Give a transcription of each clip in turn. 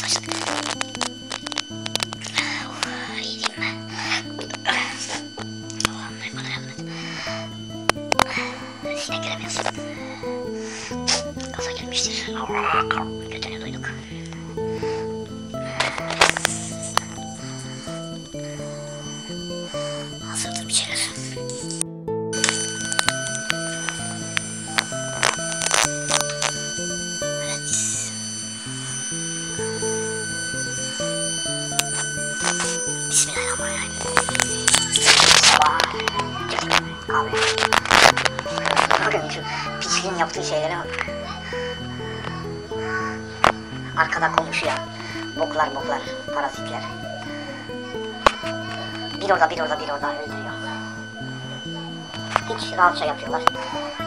Of, iyi değil mi? Allah'ım bana yardım et. Sinek giremiyorsun. Gaza gelmiştir. Götünü yaptığı şeylere bak. Arkada konuşuyor. Boklar boklar, parazitler. Bir orada bir orada bir orada öldürüyor. Hiç rahatça yapıyorlar.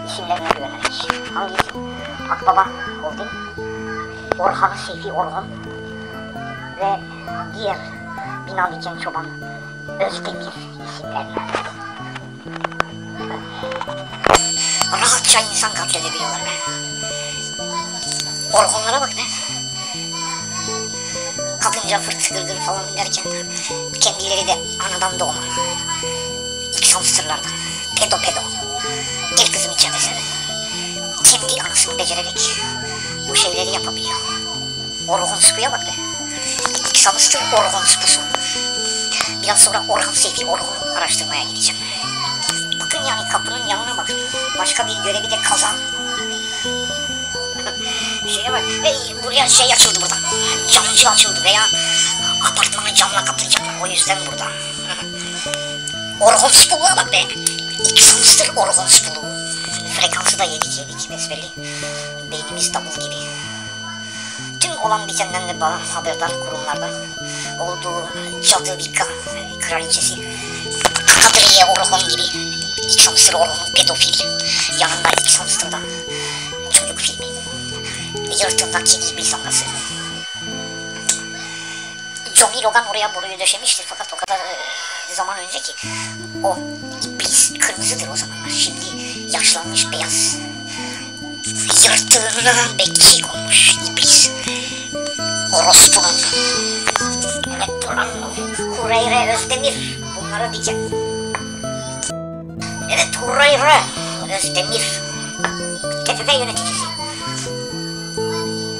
İsimlerine güvenerek. Hangi isim? Akbaba Holding, Orhan Seyfi Orhan ve diğer Binali Cem Çoban Özdemir isimlerine. Rahatça insan katledebiliyorlar be. Orhanlara bak be. Kadınca fırt gırgır falan derken kendileri de anadan doğma. İlk hamsterlardan. Pedo pedo. Gel kızım içeri. Kendi anasını becererek bu şeyleri yapabiliyor. Orhan Sıkı'ya bak be. İlk hamster Orhan Sıkı'sı. Biraz sonra Orhan Seyfi Orhan'ı araştırmaya gideceğim. Yani kapının yanına bakın. Başka bir görevi de kazan. Şeye bak. Hey, buraya şey açıldı burada. Camcı açıldı veya apartmanı camla kaplayacaklar. O yüzden burada. Orhon Spulu'na bak be. İki hamster Orhon Spulu. Frekansı da yedik yedik besbelli. Beynimiz davul gibi. Tüm olan bitenden de bana haberdar kurumlarda olduğu cadı Vika kraliçesi Kadriye Orhon gibi Hamster Orhon pedofili. Yanında X hamster'da çocuk filmi. Yırtığındaki iblis anası Johnny Logan oraya boruyu döşemiştir. Fakat o kadar e, zaman önce ki o iblis kırmızıdır o zamanlar. Şimdi yaşlanmış beyaz. Yırtığına bekçi konmuş iblis. Orospunun evet Turan Hureyre Özdemir. Bunları diyeceğim evet Hureyre Özdemir TFF yöneticisi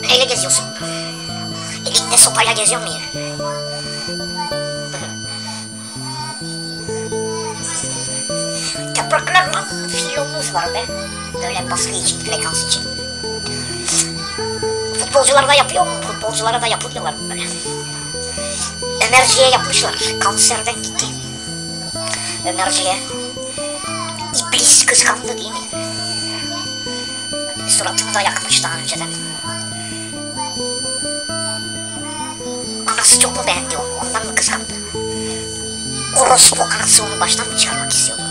neyle geziyorsun elinde sopayla geziyor mu yine Topraklarla filomuz var be. Böyle baskı için, frekans için. Futbolcular da yapıyor mu? Futbolculara da yapıyorlar böyle. Ömerci'ye yapmışlar. Kanserden gitti. Ömerci'ye. İblis kıskandı değil mi? Suratını da yakmış daha önceden. Anası çok mu beğendi onu? Ondan mı kıskandı? Orospu anası onu baştan mı çıkarmak istiyordu?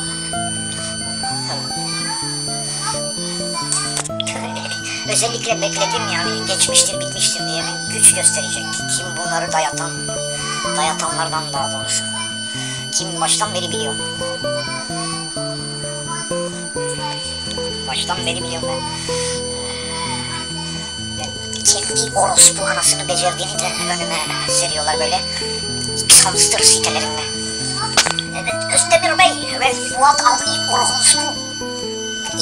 Özellikle bekledim yani geçmiştir bitmiştir diye bir güç gösterecek. Kim bunları dayatan, dayatanlardan daha doğrusu. Kim baştan beri biliyor. Baştan beri biliyorum ben. Ve kendi orospu anasını becerdiğini de önüme seriyorlar böyle. X hamster sitelerinde. Evet Özdemir Bey ve Fuat Avni Orhonspu.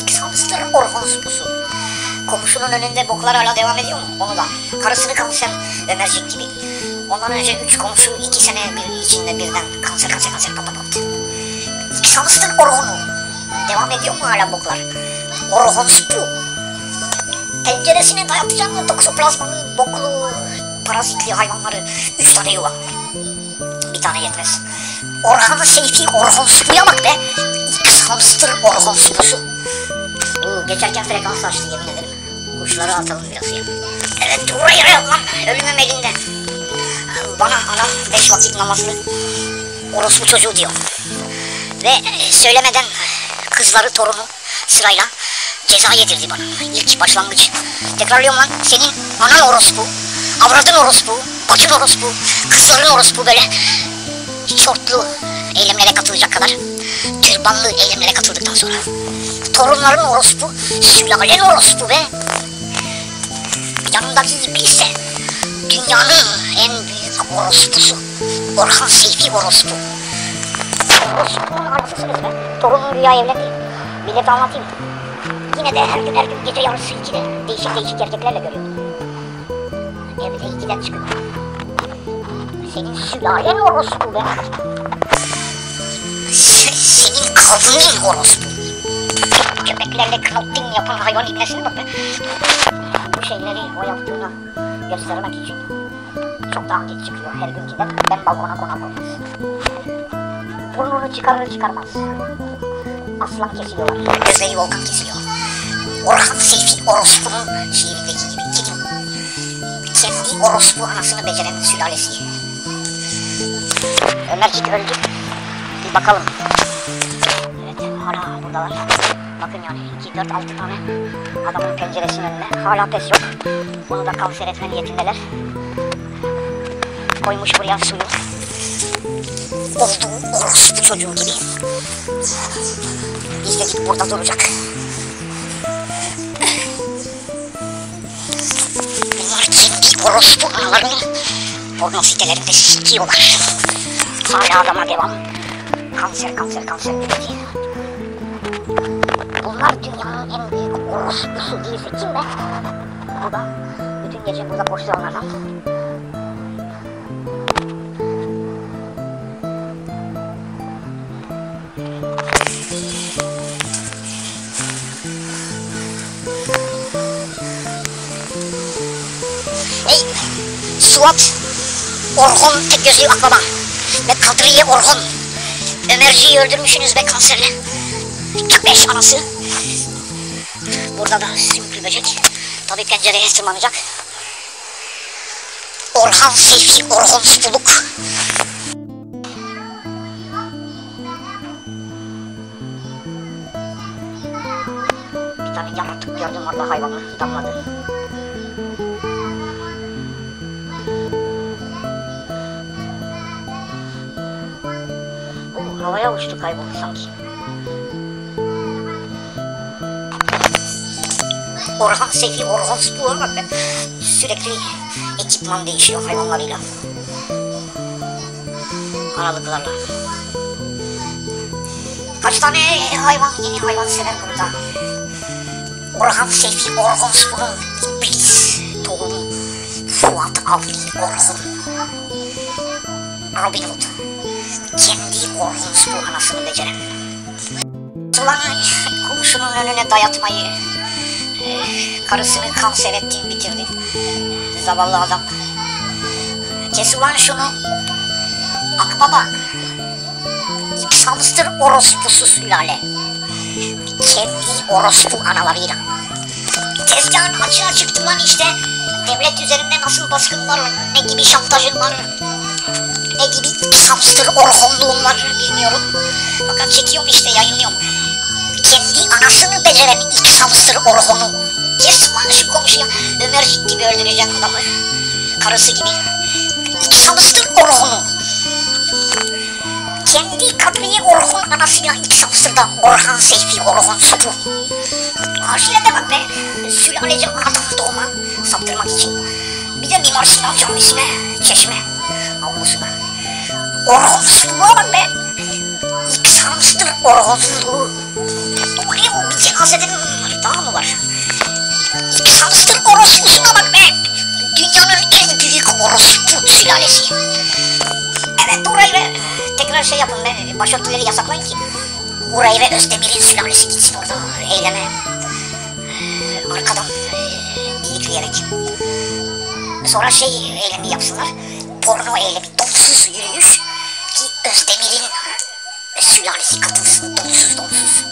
X hamster Orhonspusu. Komşunun önünde boklar hala devam ediyor mu? Onu da. Karısını kanser Ömercik gibi. Ondan önce üç komşu iki sene bir içinde birden kanser kanser kanser pat pat pat. X hamster Orhon'u. Devam ediyor mu hala boklar? Orhonspu. Penceresine dayatacağım toksoplazmalı, boklu, parazitli hayvanları. Üç tane yuva. Bir tane yetmez. Orhan Seyfi Orhonspu'ya bak be. X hamster Orhonspu'su. Oo, geçerken frekans açtı yemin ederim. Kuşları atalım biraz ya. Evet buraya lan ölümüm elinde. Bana anam beş vakit namazlı orospu çocuğu diyor. Ve söylemeden kızları torunu sırayla ceza yedirdi bana. İlk başlangıç. Tekrarlıyorum lan senin anan orospu, avradın orospu, bacın orospu, kızların orospu böyle şortlu eylemlere katılacak kadar türbanlı eylemlere katıldıktan sonra torunların orospu, sülalen orospu ve yanındaki iblise dünyanın en büyük orospusu. Orhan Seyfi orospu. Orospunun anasısınız be. Torunum rüya evlendi. Millete anlatayım. Yine de her gün her gün gece yarısı ikide değişik değişik erkeklerle görüyorum. Evde ikiden çıkıyor. Senin sülalen orospu be. Se- senin kavmin orospu. Köpeklerle knotting yapan hayvan ibnesine bak be. Bu şeyleri o yaptığını göstermek için çok daha geç çıkıyor her gün gider. Ben balkona konak olmaz. Burnunu çıkarır çıkarmaz. Aslan kesiliyorlar. Gözleri volkan kesiliyor. Orhan Seyfi Orospu'nun şiirindeki gibi kedim. Kendi orospu anasını beceren sülalesi. Ömercik öldü. Bir bakalım. Evet hala buradalar. Bakın yani 2, 4, 6 tane adamın penceresinin önüne. Hala pes yok. Bunu da kanser etme niyetindeler. Koymuş buraya suyu. Olduğu orospu çocuğu gibi. İzledik burada duracak. Orospu analarını porno sitelerinde sikiyorlar. Hala adama devam. Kanser kanser kanser. Bunlar dünyanın en büyük orospusu değilse kim be? Bu da bütün gece burada koştu onlardan. Suat! Orhun tek gözlü akbaba ve Kadriye Orhun. Ömerci'yi öldürmüşsünüz be kanserle. Beş anası. Burada da sümüklü böcek. Tabii pencereye tırmanacak. Orhan Seyfi Orhun Suluk. Bir tane yamatık gördüm orada hayvanı damladı. Havaya uçtu kayboldu sanki. Orhan Seyfi, Orhan Spor bak ben sürekli ekipman değişiyor hayvanlarıyla. Aralıklarla. Kaç tane hayvan, yeni hayvan sever burada. Orhan Seyfi, Orhan Spor'un iblis tohumu. Fuat Avni Orhan. Robin Hood. Kendi Orhan Spor anasını beceren. Ulan komşunun önüne dayatmayı, Karısını kanser ettin bitirdin. Zavallı adam. Kes ulan şunu. Akbaba. Hamster orospusu sülale. Kendi orospu analarıyla. Tezgahın açığa çıktı lan işte. Devlet üzerinde nasıl baskın var, ne gibi şantajın var, ne gibi hamster orhonluğun var bilmiyorum. Fakat çekiyorum işte yayınlıyorum kendi anasını beceren ilk hamster orhonu. Kes şu komşuya. Ömercik gibi öldüreceğim adamı. Karısı gibi. İlk hamster orhonu. Kendi Kadriye Orhun anasıyla ilk hamsterda Orhan Seyfi Orhun sopu. Aşirete bak be. Sülalece adam doğma saptırmak için. Bir de Mimar Sinan Camisi'ne, çeşme, avlusuna. Orhun sopuğa bak be. İlk hamster Orhunluğu. Oraya o bir cenazeden daha mı var? Hamster orospusuna bak be. Dünyanın en büyük orospu sülalesi. Evet orayı ve tekrar şey yapın be. Başörtüleri yasaklayın ki. Orayı ve Özdemir'in sülalesi gitsin orada eyleme. Ee, Arkadan e, ilikleyerek. Sonra şey eylemi yapsınlar. Porno eylemi. Donsuz yürüyüş. Özdemir'in sülalesi katılsın. Donsuz donsuz.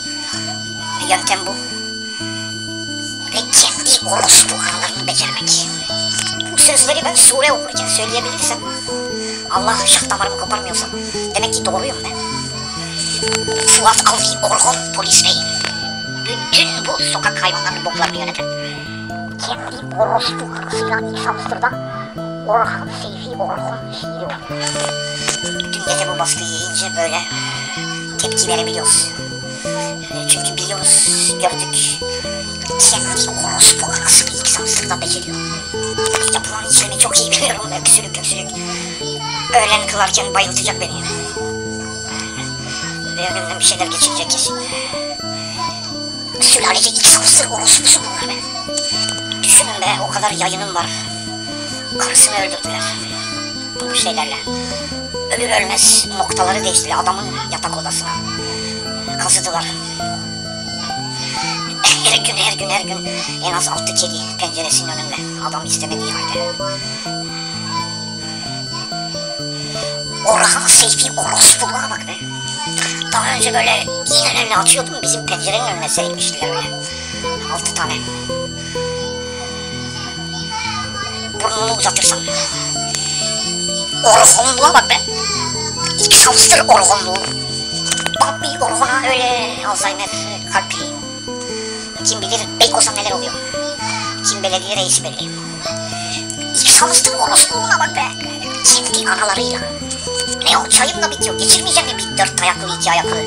Yöntem bu. Ve kendi orospu aralarını becermek. Bu sözleri ben sure okurken söyleyebilirsem Allah şah damarımı koparmıyorsa demek ki doğruyum ben. Fuat Avni Orhon polis bey. Bütün bu sokak hayvanlarının boklarını yöneten. Kendi orospu karısıyla ilk hamsterda Orhan Seyfi Orhon şiiri var. Bu baskıyı yiyince böyle tepki verebiliyoruz. Çünkü biliyoruz, gördük. Kendi orospu anasını ilk hamsterda beceriyor. Yapılan işlemi çok iyi Duyuyorum öksürük öksürük. Öğlen kılarken bayıltacak beni. Ve önümden bir şeyler geçirecek kesin. Sülalece iç samsır orospusu bunlar be. Düşünün be o kadar yayının var. Karısını öldürdüler. Bu şeylerle. Ölür ölmez noktaları değiştiler adamın yatak odasına. Kazıdılar. Her gün her gün her gün en az altı kedi penceresinin önünde. Adam istemediği halde. Orhan Seyfi orospuluğa bak be. Daha önce böyle önüne atıyordum bizim pencerenin önüne sermiştiler öyle. Altı tane. Burnunu uzatırsan. Orhonluğa bak be. Samstır orhonluğu. Bak bir orhona öyle Alzheimer kalp kim bilir Beykoz'a neler oluyor. Kim belediye reisi belli. İç samstır orospuğuna bak be. Kendi analarıyla. Ne o çayım da bitiyor. Geçirmeyeceğim mi bir dört ayaklı iki ayaklı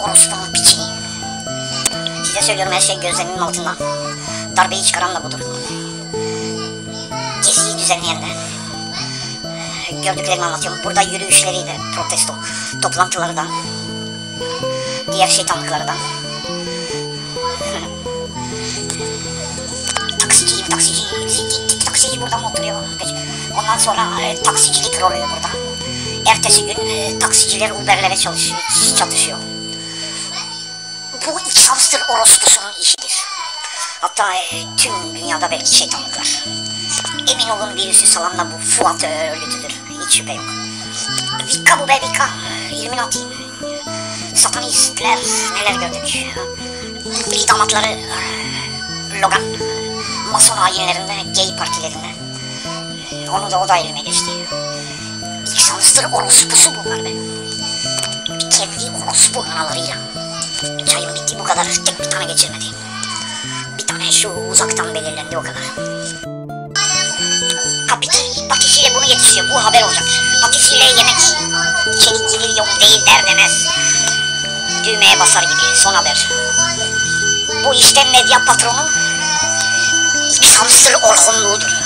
orospunun piçini. Size söylüyorum her şey gözlerinin altında. Darbeyi çıkaran da budur. Düzenleyen de. Gördüklerimi anlatıyorum. Burada yürüyüşleri de protesto. Toplantıları da. Diğer şeytanlıkları da. Taksiciyim taksici. Taksici burada mı oturuyor? Peki. Ondan sonra e, taksicilik rolü burada. Ertesi gün e, taksiciler Uber'lere çalış, çatışıyor. Bu iç hamster orospusunun işidir. Hatta e, tüm dünyada belki şeytanlıklar. Emin olun virüsü salan da bu Fuat örgütüdür. Hiç şüphe yok. Vika bu be Vika. Illuminati. Satanistler neler gördük. Bir damatları Logan. Mason ayinlerinde, gay partilerinde. Onu da o da elime geçti. İlk hamster orospusu bunlar be. Kendi orospu analarıyla. Çayım bitti bu kadar. Tek bir tane geçirmedi. Bir tane şu uzaktan belirlendi o kadar. Patisiyle bunu yetişiyor. Bu haber olacak. Patisiyle yemek. Çelik gelir yok değil der demez. Düğmeye basar gibi. Son haber. Bu işte medya patronu ilk hamster orhunluğudur.